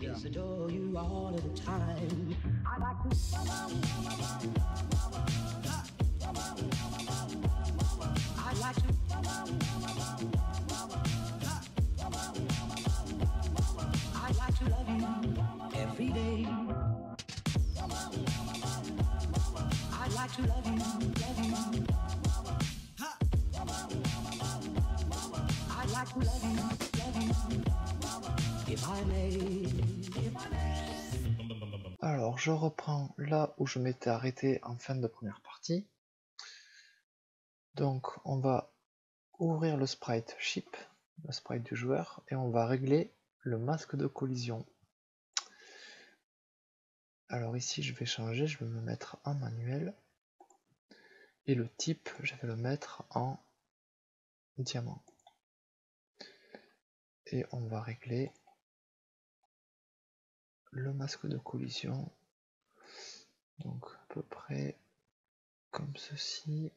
Yes, adore you all of the time. I like to. I like to. I like to love you every day. I like to love you. Alors, je reprends là où je m'étais arrêté en fin de première partie. Donc, on va ouvrir le sprite ship, le sprite du joueur, et on va régler le masque de collision. Alors ici, je vais changer, je vais me mettre en manuel. Et le type, je vais le mettre en diamant. Et on va régler le masque de collision. Donc à peu près comme ceci.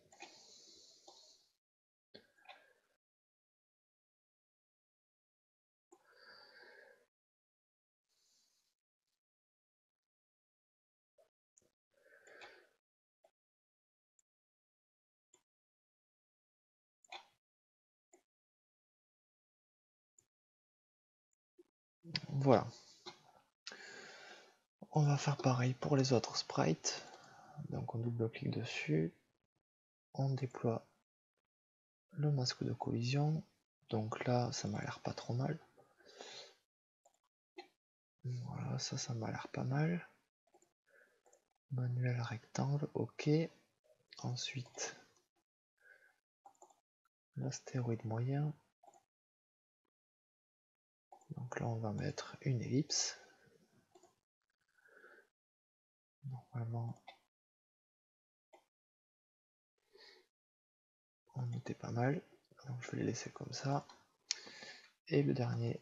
Voilà. On va faire pareil pour les autres sprites. Donc on double-clique dessus. On déploie le masque de collision. Donc là, ça m'a l'air pas trop mal. Voilà, ça, ça m'a l'air pas mal. Manuel rectangle, ok. Ensuite, l'astéroïde moyen. Donc là, on va mettre une ellipse. Normalement, on était pas mal. Donc je vais les laisser comme ça. Et le dernier,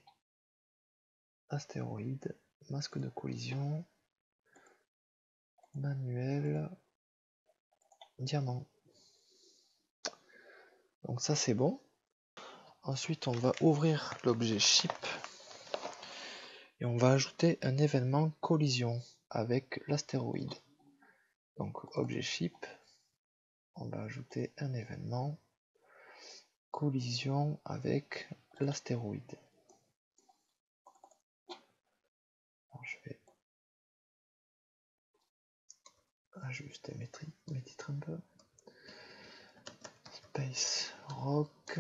astéroïde, masque de collision, manuel, diamant. Donc ça c'est bon. Ensuite on va ouvrir l'objet ship et on va ajouter un événement collision avec l'astéroïde. Donc objet ship, on va ajouter un événement collision avec l'astéroïde. Je vais ajuster mes, mes titres un peu. Space Rock.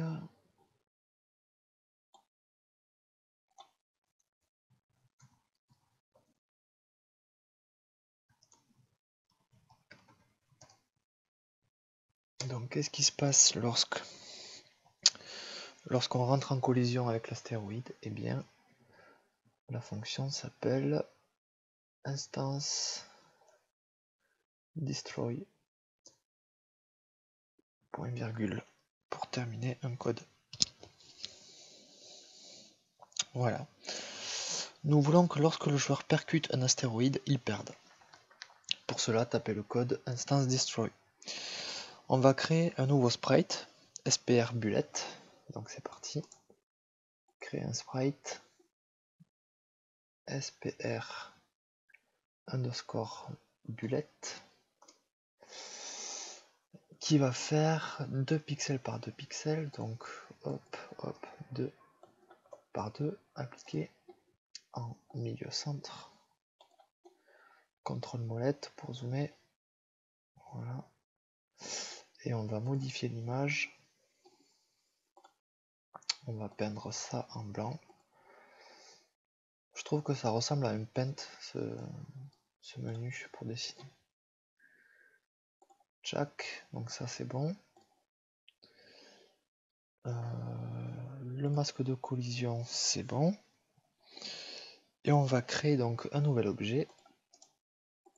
Donc qu'est-ce qui se passe lorsque lorsqu'on rentre en collision avec l'astéroïde? Eh bien la fonction s'appelle instance destroy pour terminer un code. Voilà. Nous voulons que lorsque le joueur percute un astéroïde, il perde. Pour cela, tapez le code instance destroy. On va créer un nouveau sprite, SPR bullet. Donc c'est parti. Créer un sprite SPR underscore bullet qui va faire 2 pixels par 2 pixels. Donc hop, hop, 2 par 2 appliqué en milieu centre. Contrôle molette pour zoomer. Voilà et on va modifier l'image. On va peindre ça en blanc. Je trouve que ça ressemble à un paint, ce, menu pour dessiner. Jack, donc ça c'est bon. Euh, le masque de collision, c'est bon. Et on va créer donc un nouvel objet,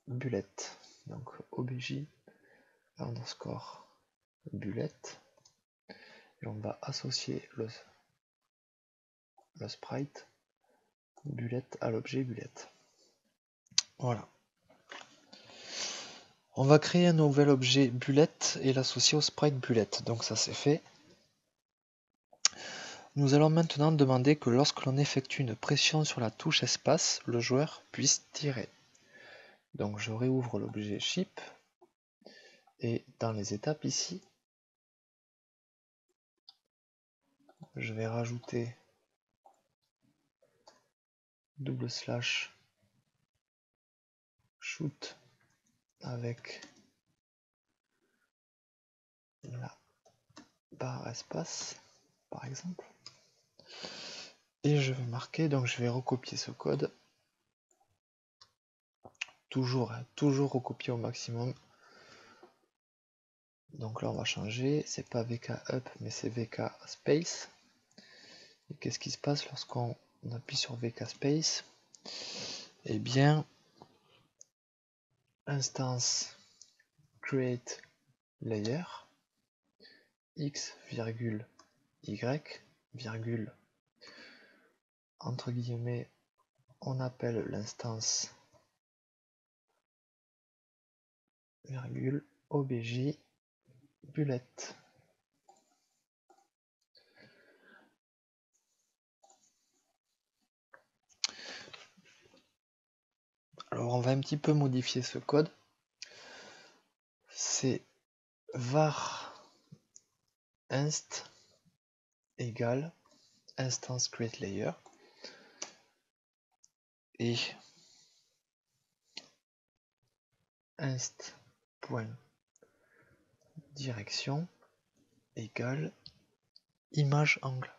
bullet. Donc obj underscore bullet et on va associer le, sprite bullet à l'objet bullet. Voilà. On va créer un nouvel objet bullet et l'associer au sprite bullet. Donc ça c'est fait. Nous allons maintenant demander que lorsque l'on effectue une pression sur la touche espace, le joueur puisse tirer. Donc je réouvre l'objet chip et dans les étapes ici, je vais rajouter double slash shoot avec la barre espace par exemple. Et je vais marquer donc je vais recopier ce code. Toujours hein, toujours recopier au maximum. Donc là on va changer. C'est pas vk up mais c'est vk space et qu'est-ce qui se passe lorsqu'on appuie sur vk space? Et eh bien instance create layer x virgule y virgule entre guillemets on appelle l'instance virgule obj bullet alors on va un petit peu modifier ce code. C'est var inst égale instance create layer. Et inst point direction égale image angle.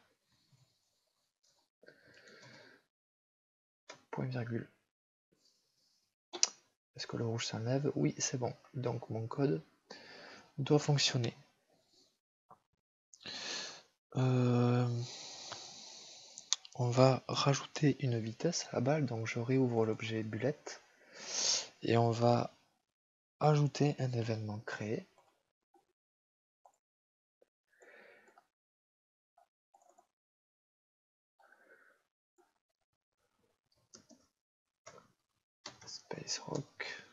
Point virgule est-ce que le rouge s'enlève. Oui c'est bon. Donc mon code doit fonctionner. Euh, on va rajouter une vitesse à la balle, donc je réouvre l'objet bullet. Et on va ajouter un événement créé. Space Rock.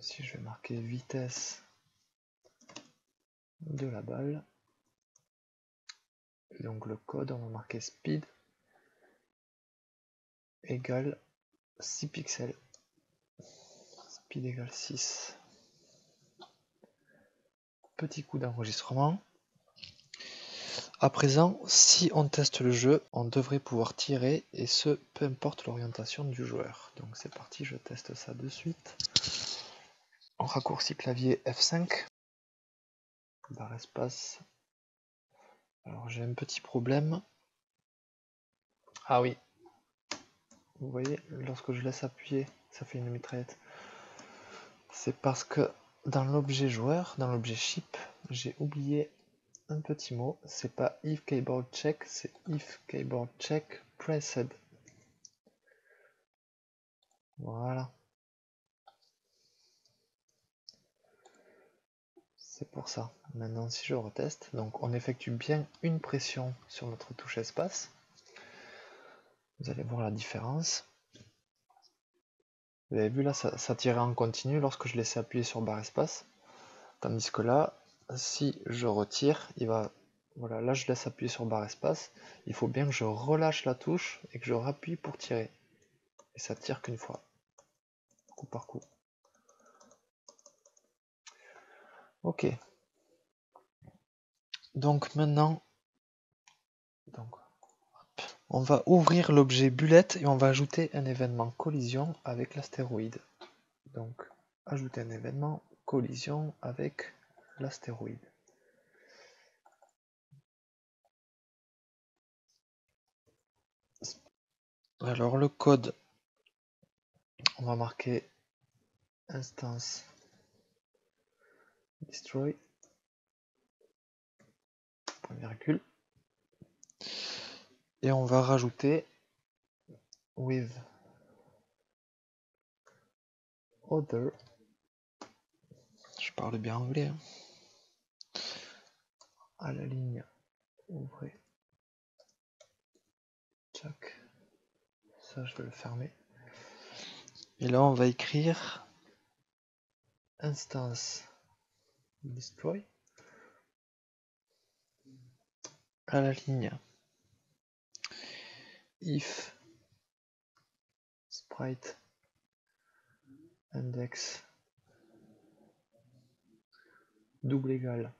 Si je vais marquer vitesse de la balle. donc le code, on va marquer speed égale 6 pixels. Speed égale 6. Petit coup d'enregistrement. À présent, si on teste le jeu, on devrait pouvoir tirer, et ce, peu importe l'orientation du joueur. Donc c'est parti, je teste ça de suite. On raccourcit clavier F5 barre espace. Alors j'ai un petit problème. Ah oui. Vous voyez, lorsque je laisse appuyer, ça fait une mitraillette. C'est parce que dans l'objet joueur, dans l'objet chip, j'ai oublié petit mot. C'est pas if keyboard check, c'est if keyboard check pressed. Voilà. C'est pour ça. Maintenant, si je reteste, donc on effectue bien une pression sur notre touche espace. Vous allez voir la différence. Vous avez vu là, ça, tirait en continu lorsque je laissais appuyer sur barre espace. Tandis que là, si je retire, il va... Voilà, là je laisse appuyer sur barre espace. Il faut bien que je relâche la touche et que je rappuie pour tirer. Et ça tire qu'une fois. Coup par coup. Ok. Donc maintenant, on va ouvrir l'objet bullet et on va ajouter un événement collision avec l'astéroïde. Donc, ajouter un événement collision avec l'astéroïde. Alors le code, on va marquer instance destroy et on va rajouter with other je parle bien anglais hein à la ligne. Ouvrez. Tchac. ça je vais le fermer. Et là on va écrire instance destroy à la ligne. If sprite index double égal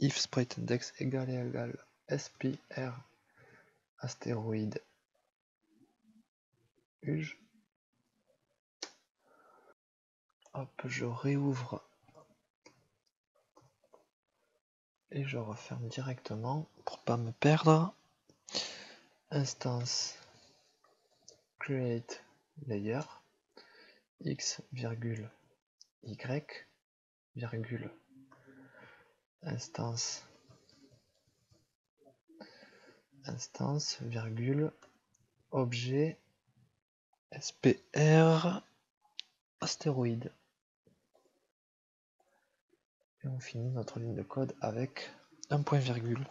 if sprite index égal et égal spr astéroïde. Uge. Hop je réouvre. Et je referme directement pour pas me perdre. Instance create layer. X virgule y virgule instance. Instance virgule objet spr astéroïde. Et on finit notre ligne de code avec un point virgule.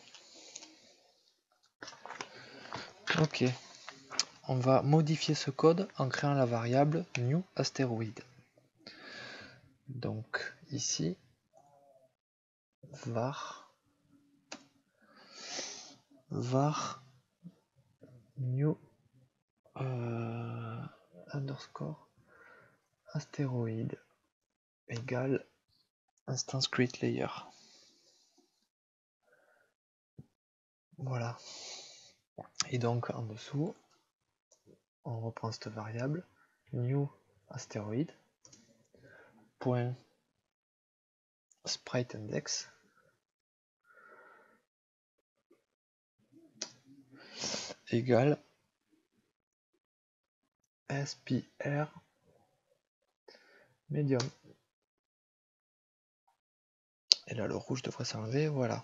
Ok. On va modifier ce code en créant la variable new astéroïde. Donc ici var. Var. New euh, underscore astéroïde égale instance create layer. Voilà. Et donc en dessous on reprend cette variable new astéroïde point sprite index égale SPR medium. Et là, le rouge devrait s'enlever, voilà.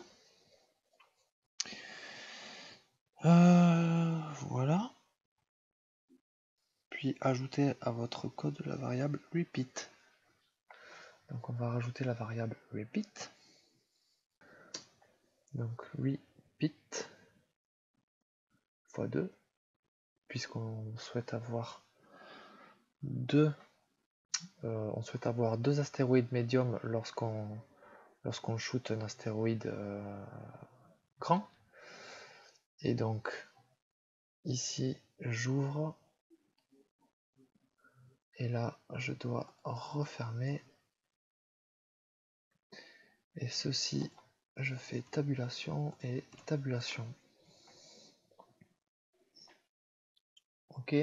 Euh, voilà. Puis ajouter à votre code la variable repeat. Donc on va rajouter la variable repeat. Donc repeat fois 2, puisqu'on souhaite avoir deux euh, on souhaite avoir deux astéroïdes médiums lorsqu'on lorsqu'on shoot un astéroïde euh, grand. Et donc ici j'ouvre et là je dois refermer et ceci je fais tabulation et tabulation. Ok,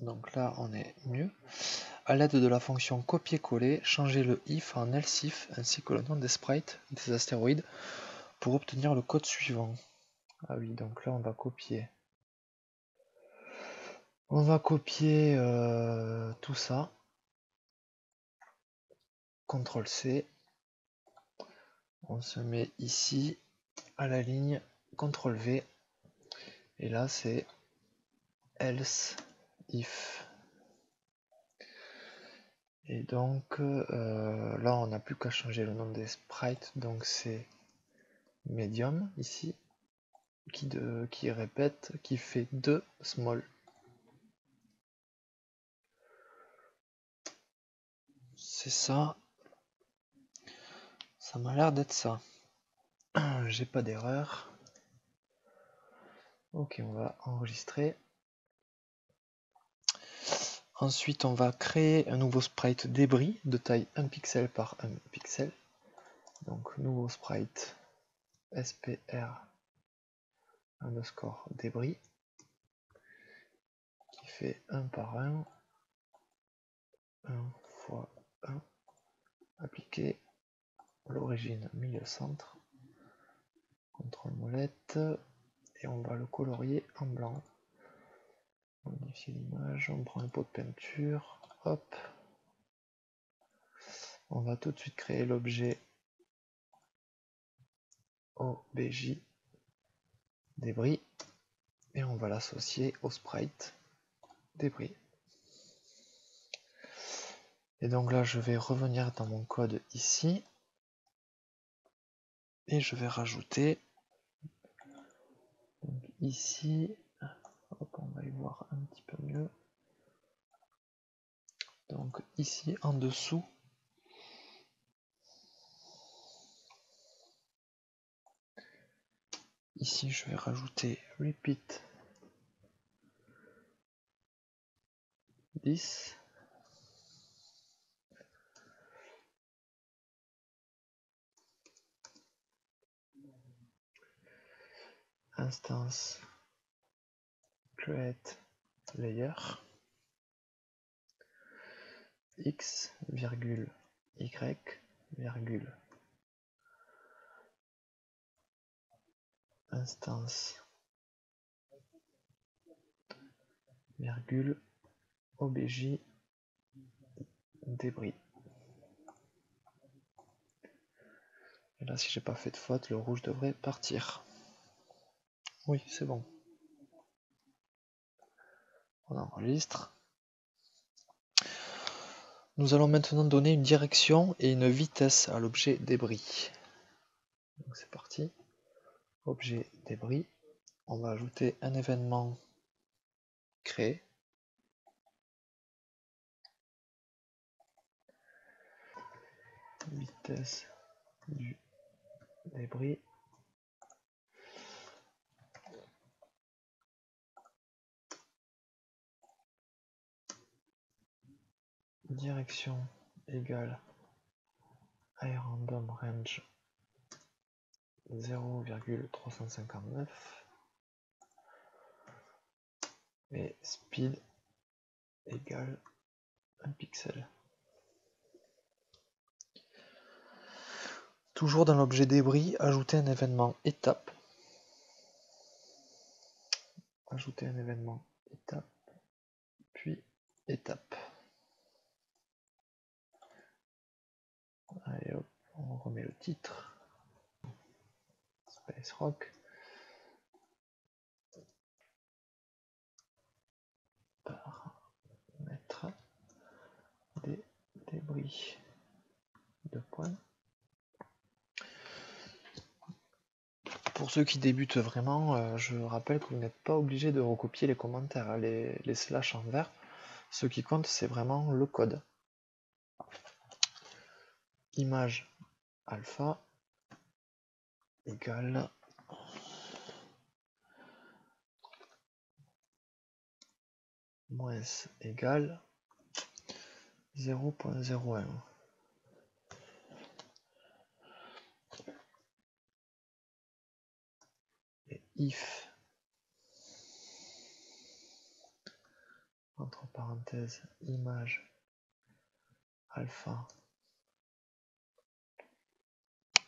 donc là on est mieux. A l'aide de la fonction copier-coller, changez le if en else if ainsi que le nom des sprites des astéroïdes pour obtenir le code suivant. Ah oui, donc là on va copier. On va copier euh, tout ça. CTRL C. On se met ici à la ligne CTRL V. Et là c'est else if. Et donc euh, là on n'a plus qu'à changer le nom des sprites, donc c'est medium ici, qui, de, qui répète, qui fait 2 small. C'est ça. Ça m'a l'air d'être ça. J'ai pas d'erreur. Ok, on va enregistrer. Ensuite, on va créer un nouveau sprite débris de taille 1 pixel par 1 pixel. Donc, nouveau sprite SPR underscore débris qui fait 1 par 1, 1 fois 1, appliqué l'origine milieu centre, contrôle molette, et on va le colorier en blanc modifier l'image, on prend le pot de peinture, hop. On va tout de suite créer l'objet OBJ débris. Et on va l'associer au sprite. Débris. Et donc là, je vais revenir dans mon code ici. Et je vais rajouter ici on va y voir un petit peu mieux. Donc ici en dessous, Ici, je vais rajouter repeat 10. Instance layer x virgule y virgule instance virgule obj débris. Et là, si j'ai pas fait de faute, le rouge devrait partir. Oui, c'est bon. On enregistre. Nous allons maintenant donner une direction et une vitesse à l'objet débris. C'est parti. Objet débris. On va ajouter un événement créé. Vitesse du débris. Direction égale random range 0,359 et speed égale 1 pixel. Toujours dans l'objet débris, ajouter un événement étape. Ajouter un événement étape, puis étape. Allez hop, on remet le titre. Space Rock. Paramètre des débris de points. Pour ceux qui débutent vraiment, euh, je rappelle que vous n'êtes pas obligé de recopier les commentaires, les, les slash en vert. Ce qui compte, c'est vraiment le code image alpha égale moins égale 0.01 et if entre parenthèses image alpha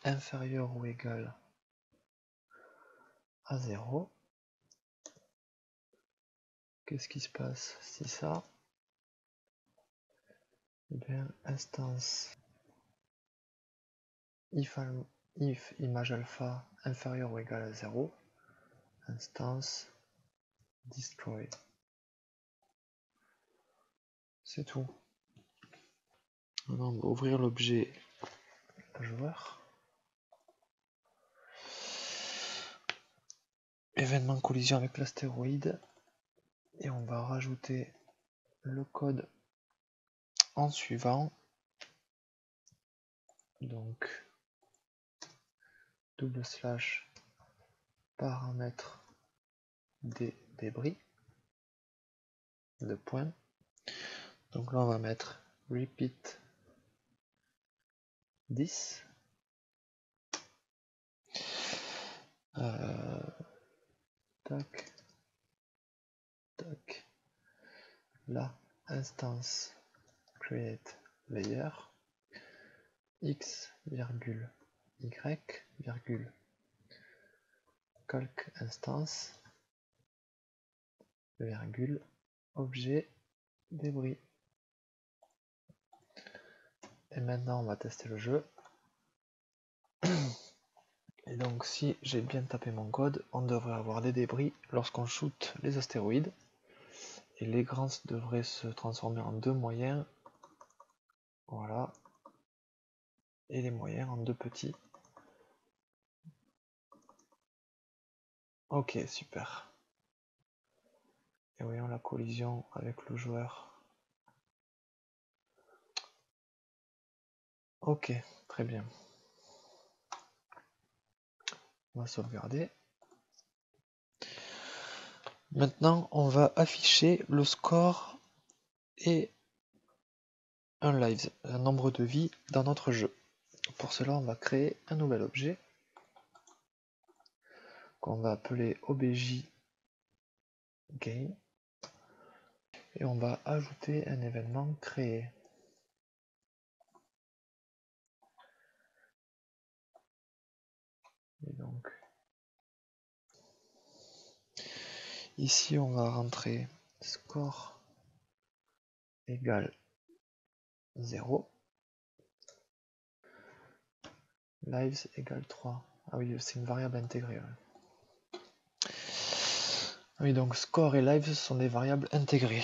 inférieur ou égal à 0, qu'est-ce qui se passe si ça? Eh bien, instance if, if image alpha inférieur ou égal à 0, instance destroy. C'est tout. on va ouvrir l'objet joueur. Événement collision avec l'astéroïde. Et on va rajouter le code en suivant. Donc double slash paramètre des débris. De point donc là on va mettre repeat 10 euh, tac, la instance create layer. X virgule y virgule. Calc instance virgule objet débris. Et maintenant on va tester le jeu et donc si j'ai bien tapé mon code, on devrait avoir des débris lorsqu'on shoot les astéroïdes. Et les grands devraient se transformer en deux moyens. Voilà. Et les moyens en deux petits. Ok, super. Et voyons la collision avec le joueur. Ok, très bien. On va sauvegarder. Maintenant, on va afficher le score et un live, un nombre de vies dans notre jeu. Pour cela, on va créer un nouvel objet qu'on va appeler obj game et on va ajouter un événement créé. Et donc ici on va rentrer. Score égale 0 lives égale 3 ah oui c'est une variable intégrée oui donc score et lives sont des variables intégrées.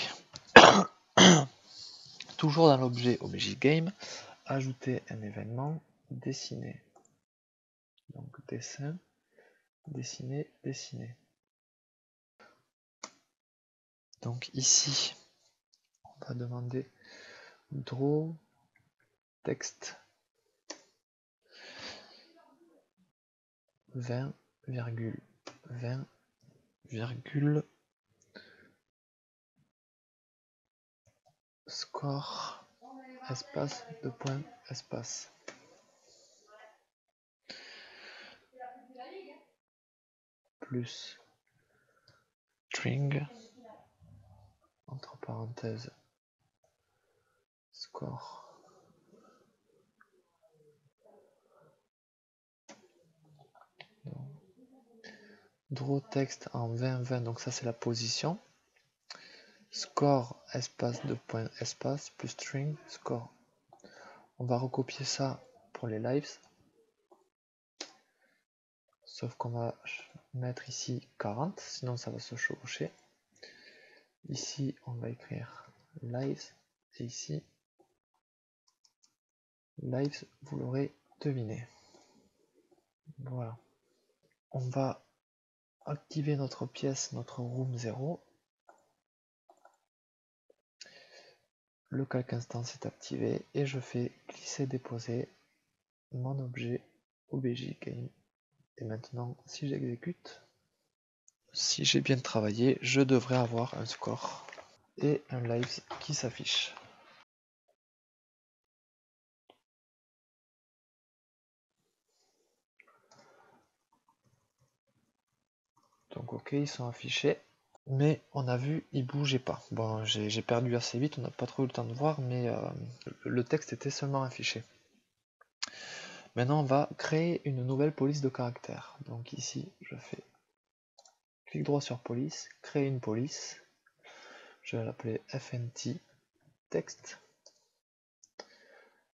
Toujours dans l'objet objet game ajouter un événement dessiner donc dessin dessiner dessiner. Donc ici on va demander draw texte 20, virgule 20, virgule score espace de point espace plus string entre parenthèses score. Draw text en 20 20 donc ça c'est la position. Score espace de point espace plus string score. On va recopier ça pour les lives. Sauf qu'on va mettre ici 40 sinon ça va se chevaucher ici on va écrire lives et ici lives vous l'aurez deviné voilà on va activer notre pièce, notre room 0. Le calque instance est activé et je fais glisser déposer mon objet obj game. Et maintenant, si j'exécute, si j'ai bien travaillé, je devrais avoir un score et un live qui s'affiche. Donc ok, ils sont affichés. Mais on a vu, ils bougeaient pas. Bon, j'ai perdu assez vite, on n'a pas trop eu le temps de voir, mais euh, le texte était seulement affiché. Maintenant, on va créer une nouvelle police de caractère. Donc ici, je fais clic droit sur police, créer une police. Je vais l'appeler FNT texte.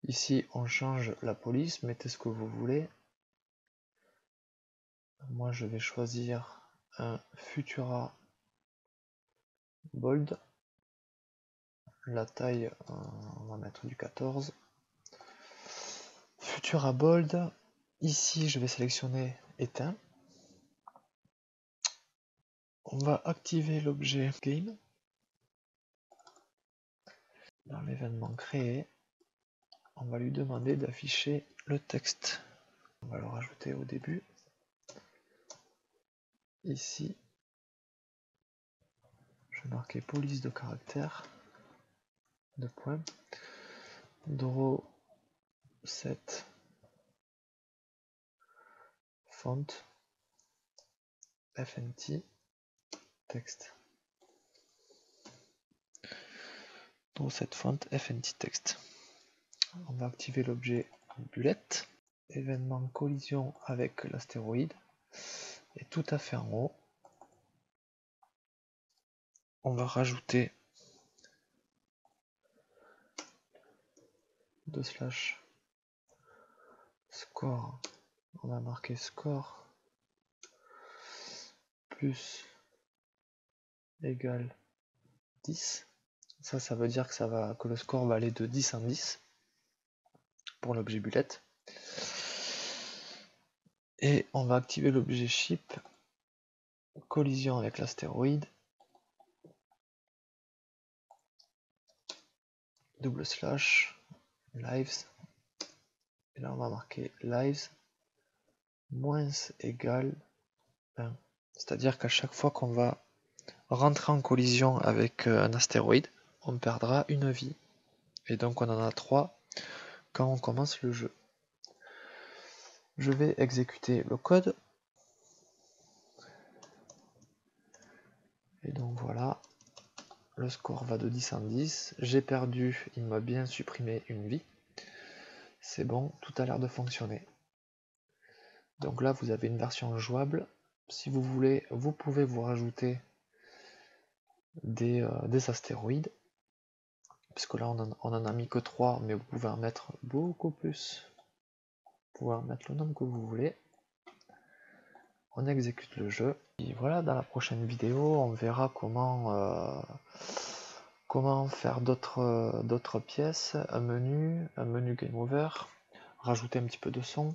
Ici, on change la police, mettez ce que vous voulez. Moi, je vais choisir un Futura Bold. La taille, euh, on va mettre du 14. Futura Bold. Ici, je vais sélectionner éteint. On va activer l'objet Game. Dans l'événement créé, on va lui demander d'afficher le texte. On va le rajouter au début ici je vais marquer police de caractère de point draw set font. Fnt texte draw set font fnt texte on va activer l'objet bullet. Événement collision avec l'astéroïde. Et tout à fait en haut, on va rajouter deux slash score. On va marquer score plus égal 10. Ça, ça veut dire que ça va que le score va aller de 10 en 10 pour l'objet bullet. Et on va activer l'objet ship collision avec l'astéroïde. Double slash lives. Et là on va marquer lives moins égal 1 c'est à dire qu'à chaque fois qu'on va rentrer en collision avec euh, un astéroïde, on perdra une vie. Et donc on en a trois quand on commence le jeu. Je vais exécuter le code. Et donc voilà, le score va de 10 en 10. J'ai perdu, il m'a bien supprimé une vie. C'est bon, tout a l'air de fonctionner. Donc là, vous avez une version jouable. Si vous voulez, vous pouvez vous rajouter des, euh, des astéroïdes. Puisque là, on en, a mis que 3, mais vous pouvez en mettre beaucoup plus. Vous pouvez en mettre le nombre que vous voulez. On exécute le jeu. Et voilà, dans la prochaine vidéo, on verra comment, euh, comment faire d'autres d'autres pièces, un menu, un menu game over, rajouter un petit peu de son.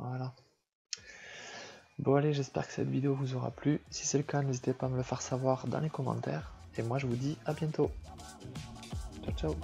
Voilà. Bon allez, j'espère que cette vidéo vous aura plu. Si c'est le cas, n'hésitez pas à me le faire savoir dans les commentaires. Et moi je vous dis à bientôt. Ciao ciao.